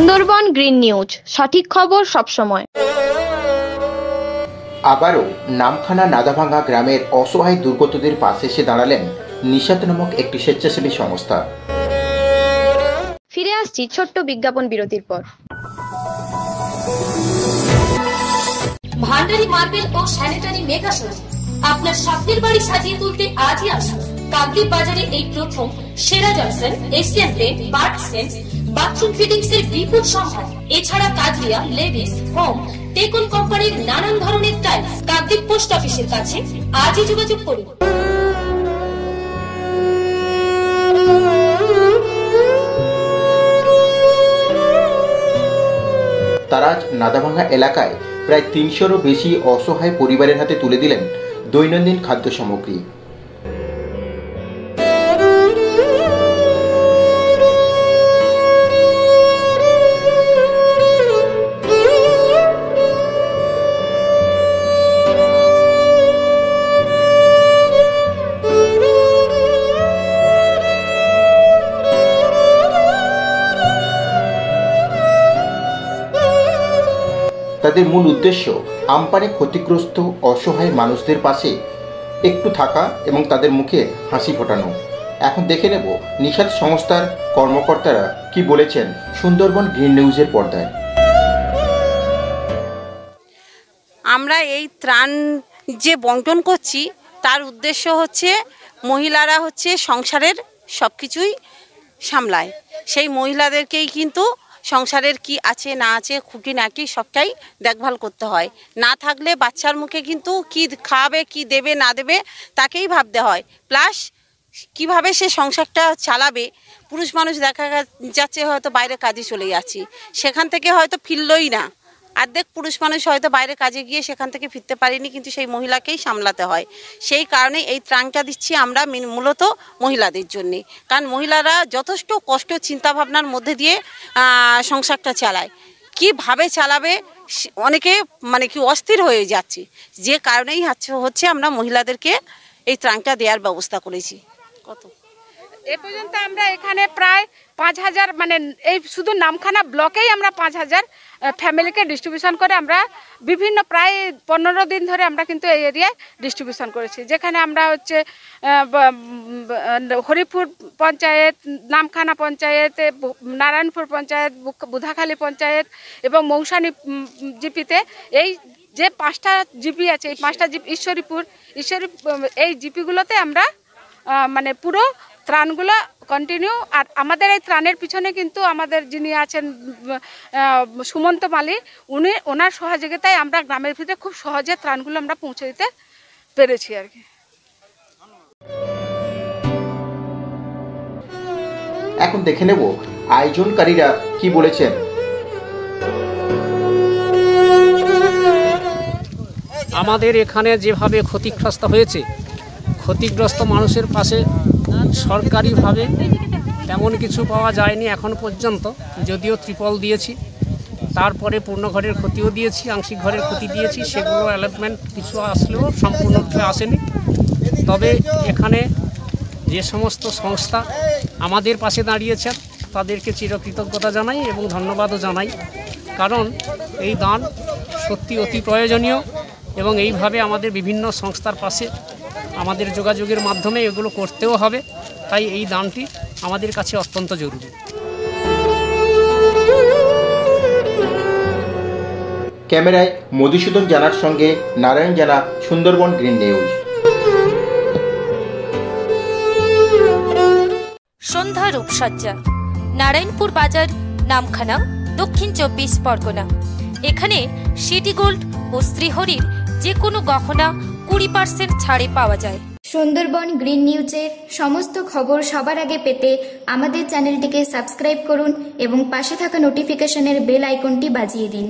Sundarban green news সঠিক খবর সবসময়। আবারও নামখানা নাদাভাঙ্গা গ্রামের অসহায় দুর্গতদের পাশে এসে দাঁড়ালেন নিষাদ নামক একটি স্বেচ্ছাসেবী সংস্থা। ফিরে আসছি ছোট্ট বিজ্ঞাপন বিরতির পর। ভান্ডারি মার্বেল ও স্যানিটারি মেগা আপনার স্বপ্নের বাড়ি সাজিয়ে তুলতে আজই আসুন। কাকদ্বীপ বাজারে এই প্রথম সেরা জনসন এশিয়ান পেন্ট বার্ট সেন্স বাথরুম ফিটিংস এর বিপুল সম্ভার এছাড়া কাজরিয়া লেডিস হোম টেকন কোম্পানির নানান ধরনের টাইলস পোস্ট অফিসের কাছে আজই যোগাযোগ করুন। তারা আজ নাদাভাঙ্গা এলাকায় প্রায় তিনশোরও বেশি অসহায় পরিবারের হাতে তুলে দিলেন দৈনন্দিন খাদ্য সামগ্রী। তাদের মূল উদ্দেশ্য আমপানে ক্ষতিগ্রস্ত, অসহায় মানুষদের পাশে একটু থাকা এবং তাদের মুখে হাসি ফোটানো। এখন দেখে নেব নিষাদ সংস্থার কর্মকর্তারা কি বলেছেন সুন্দরবন গ্রিন নিউজের পর্দায়। আমরা এই ত্রাণ যে বন্টন করছি, তার উদ্দেশ্য হচ্ছে মহিলারা হচ্ছে সংসারের সব কিছুই সামলায়। সেই মহিলাদেরকেই কিন্তু সংসারের কি আছে, না আছে, খুঁটি নাকি সবটাই দেখভাল করতে হয়। না থাকলে বাচ্চার মুখে কিন্তু কি খাবে, কি দেবে, না দেবে, তাকেই ভাবতে হয়। প্লাস কীভাবে সে সংসারটা চালাবে, পুরুষ মানুষ দেখা যাচ্ছে হয়তো বাইরে কাজে চলে যাচ্ছি। সেখান থেকে হয়তো ফিরলই না। অর্ধেক পুরুষ মানুষ হয়তো বাইরে কাজে গিয়ে সেখান থেকে ফিরতে পারিনি, কিন্তু সেই মহিলাকেই সামলাতে হয়। সেই কারণে এই ত্রাণটা দিচ্ছি আমরা মূলত মহিলাদের জন্যে। কারণ মহিলারা যথেষ্ট কষ্ট, চিন্তাভাবনার মধ্যে দিয়ে সংসারটা চালায়। কীভাবে চালাবে অনেকে মানে কি অস্থির হয়ে যাচ্ছে। যে কারণেই হচ্ছে- হচ্ছে আমরা মহিলাদেরকে এই ত্রাণটা দেওয়ার ব্যবস্থা করেছি। কত? এ পর্যন্ত আমরা এখানে প্রায় পাঁচ হাজার মানে এই শুধু নামখানা ব্লকেই আমরা পাঁচ হাজার ফ্যামিলিকে ডিস্ট্রিবিউশন করে আমরা বিভিন্ন প্রায় পনেরো দিন ধরে আমরা কিন্তু এই এরিয়ায় ডিস্ট্রিবিউশন করেছি। যেখানে আমরা হচ্ছে হরিপুর পঞ্চায়েত, নামখানা পঞ্চায়েত নারায়ণপুর পঞ্চায়েত বুধাখালী পঞ্চায়েত এবং মৌসানি জিপিতে এই যে পাঁচটা জিপি আছে, এই পাঁচটা জিপি, ঈশ্বরীপুর, ঈশ্বরী এই জিপিগুলোতে আমরা মানে পুরো ত্রাণগুলো কন্টিনিউ আর আমাদের এই ত্রাণের পিছনে কিন্তু আমাদের যিনি আছেন সুমন্ত মালি উনি ওনার সহযোগিতায় আমরা গ্রামের ভিতরে খুব সহজে ত্রাণগুলো আমরা পৌঁছে দিতে পেরেছি আর কি। এখন দেখে নেব আয়োজনকারীরা কি বলেছেন। আমাদের এখানে যেভাবে ক্ষতিগ্রস্ত হয়েছে ক্ষতিগ্রস্ত মানুষের পাশে সরকারিভাবে তেমন কিছু পাওয়া যায়নি এখন পর্যন্ত। যদিও ত্রিপল দিয়েছি, তারপরে পূর্ণ ঘরের ক্ষতিও দিয়েছি, আংশিক ঘরের ক্ষতি দিয়েছি, সেগুলো অ্যালটমেন্ট কিছু আসলেও সম্পূর্ণরূপে আসেনি। তবে এখানে যে সমস্ত সংস্থা আমাদের পাশে দাঁড়িয়েছেন, তাদেরকে চিরকৃতজ্ঞতা জানাই এবং ধন্যবাদও জানাই। কারণ এই দান সত্যি অতি প্রয়োজনীয় এবং এইভাবে আমাদের বিভিন্ন সংস্থার পাশে আমাদের যোগাযোগের মাধ্যমে এগুলো করতেও হবে। তাই এই দানটি আমাদের কাছে অত্যন্ত জরুরি। ক্যামেরায় মধুসূদন জানার সঙ্গে নারায়ণ জানা সুন্দরবন গ্রিন নিউজ। সন্ধ্যা রূপসজ্জা নারায়ণপুর বাজার নামখানা দক্ষিণ চব্বিশ পরগনা। এখানে সিটি গোল্ড ও শ্রীহরির যে কোনো গহনা কুড়ি পার্সেন্ট ছাড়ে পাওয়া যায়। সুন্দরবন গ্রিন নিউজের সমস্ত খবর সবার আগে পেতে আমাদের চ্যানেলটিকে সাবস্ক্রাইব করুন এবং পাশে থাকা নোটিফিকেশনের বেল আইকনটি বাজিয়ে দিন।